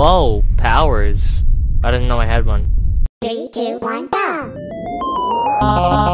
Whoa, powers. I didn't know I had one. Three, two, one, go! Uh,